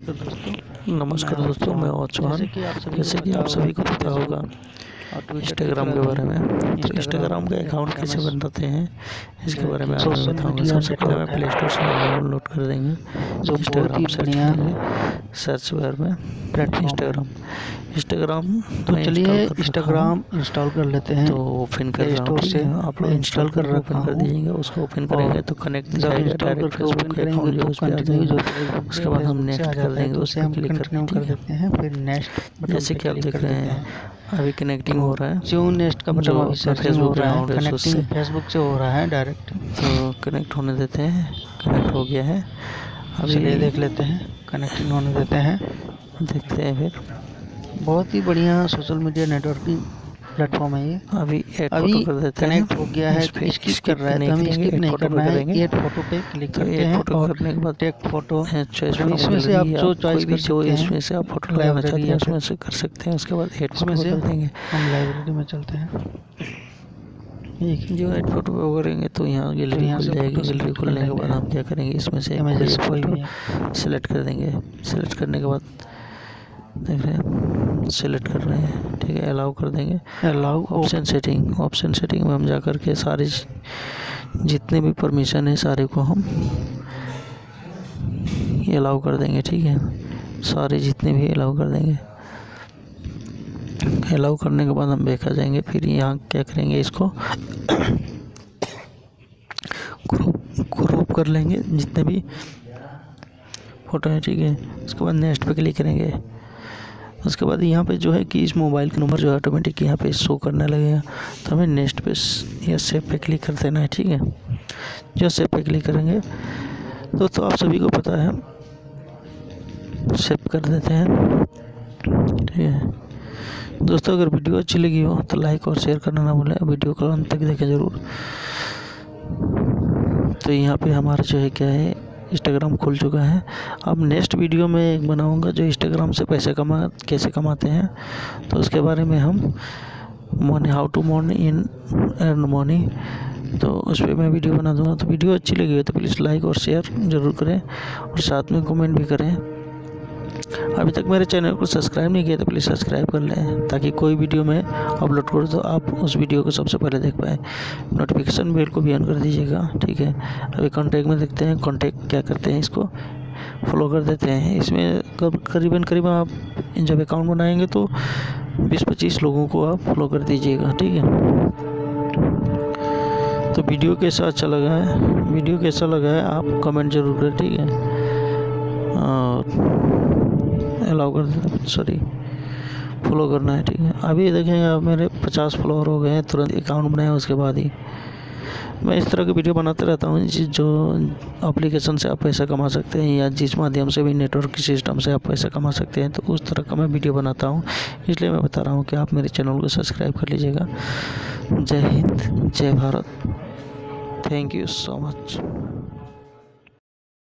तो दोस्तों नमस्कार दोस्तों मैं और चौहान। जैसे कि आप सभी जैसे कि आप सभी को पता होगा और इंस्टाग्राम के बारे में। तो इंस्टाग्राम का अकाउंट कैसे बनाते हैं इसके बारे में मैं बताऊँगा। सबसे पहले मैं प्ले स्टोर से डाउनलोड कर देंगे। जो इंस्टाग्राम सर्च करेंगे सर्च बार में इंस्टाग्राम इंस्टाग्राम तो चलिए इंस्टाग्राम इंस्टॉल कर लेते हैं। तो ओपन कर स्टोर से आप लोग इंस्टॉल कर ओपन कर दीजिएगा उसको ओपन करेंगे तो कनेक्ट डायरेक्ट फेसबुक अकाउंट करेंगे जो उस पर उसके बाद हम नेक्स्ट कर देंगे तो उसे हम क्लिक कर देते हैं फिर नेक्स्ट जैसे कि आप देख रहे हैं। अभी कनेक्टिंग हो रहा है। जो नेक्स्ट का मतलब अभी सर्चिंग हो रहा है। कनेक्टिंग फेसबुक से हो रहा है डायरेक्ट तो कनेक्ट होने देते हैं। कनेक्ट हो गया है। अभी चलिए देख लेते हैं। कनेक्टिंग होने देते हैं। देखते हैं फिर। बहुत ही बढ़िया सोशल मीडिया नेटवर्किंग प्लेटफॉर्म है ये। अभी एक अभी कनेक्ट हो। गया है इस स्किप कर रहा है तो हमें स्किप नहीं करना है। एड फ़ोटो पे क्लिक तो करते हैं और करने के बाद टेक फ़ोटो चॉइस इसमें से आप जो choice कर सकते हैं, इसमें से आप फ़ोटो लाइब्रेरी चाहते हैं उसमें से कर सकते हैं उसके बाद हेड इसमें फ़ोटो से कर देंगे। हम लाइब्रेरी में चलते हैं। जो हेड फ़ोटो पे करेंगे तो यहाँ गैलरी खुल जाएगी गैलरी खुलने के बाद। हम क्या करेंगे इसमें से इमेजेस एक फ़ोटो सेलेक्ट कर देंगे। सेलेक्ट करने के बाद देख रहे हैं। सेलेक्ट कर रहे हैं ठीक है? अलाउ कर देंगे। Allow option setting option setting में हम जा कर के सारे जितने भी परमिशन है सारे को हम अलाउ कर देंगे ठीक है? सारे जितने भी अलाउ कर देंगे। अलाउ करने के बाद हम बैक आ जाएँगे फिर यहाँ क्या करेंगे इसको? ग्रुप ग्रुप कर लेंगे जितने भी फ़ोटो है ठीक है? उसके बाद नेक्स्ट पे क्लिक करेंगे। उसके बाद यहाँ पे जो है कि इस मोबाइल का नंबर जो है ऑटोमेटिक यहाँ पे शो करने लगेगा तो हमें नेक्स्ट पे या सेव पे क्लिक कर देना है, ठीक है? जो सेव पे क्लिक करेंगे तो तो आप सभी को पता है सेव कर देते हैं, ठीक है? दोस्तों, अगर वीडियो अच्छी लगी हो तो लाइक और शेयर करना ना भूलें, वीडियो को अंत तक देखें ज़रूर। तो यहाँ पे हमारा जो है क्या है इंस्टाग्राम खुल चुका है। अब नेक्स्ट वीडियो में एक बनाऊँगा जो इंस्टाग्राम से पैसे कमा, कैसे कमाते हैं। तो उसके बारे में हम मनी हाउ टू मॉर्न इन एंड मनी तो उस पर मैं वीडियो बना दूँगा। तो वीडियो अच्छी लगी हो तो प्लीज़ लाइक और शेयर ज़रूर करें और साथ में कमेंट भी करें। अभी तक मेरे चैनल को सब्सक्राइब नहीं किया तो प्लीज़ सब्सक्राइब कर लें, ताकि कोई वीडियो मैं अपलोड करूँ तो आप उस वीडियो को सबसे पहले देख पाएँ। नोटिफिकेशन बेल को भी ऑन कर दीजिएगा, ठीक है? अभी कॉन्टैक्ट में देखते हैं कॉन्टैक्ट क्या करते हैं इसको? फॉलो कर देते हैं। इसमें कब, करीबन करीबन आप जब अकाउंट बनाएँगे तो बीस पच्चीस लोगों को आप फॉलो कर दीजिएगा, ठीक है? तो वीडियो कैसा अच्छा लगा है? वीडियो कैसा लगा है? आप कमेंट ज़रूर करें, ठीक है? और अलाउ कर देना सॉरी फॉलो करना है, ठीक है। अभी देखेंगे अब मेरे पचास फॉलोअर हो गए हैं, तुरंत अकाउंट बनाया उसके बाद ही। मैं इस तरह की वीडियो बनाते रहता हूँ जो एप्लीकेशन से आप पैसा कमा सकते हैं, या जिस माध्यम से भी नेटवर्क की सिस्टम से आप पैसा कमा सकते हैं तो उस तरह का मैं वीडियो बनाता हूँ। इसलिए मैं बता रहा हूँ कि आप मेरे चैनल को सब्सक्राइब कर लीजिएगा। जय हिंद, जय Bharat. Thank you so much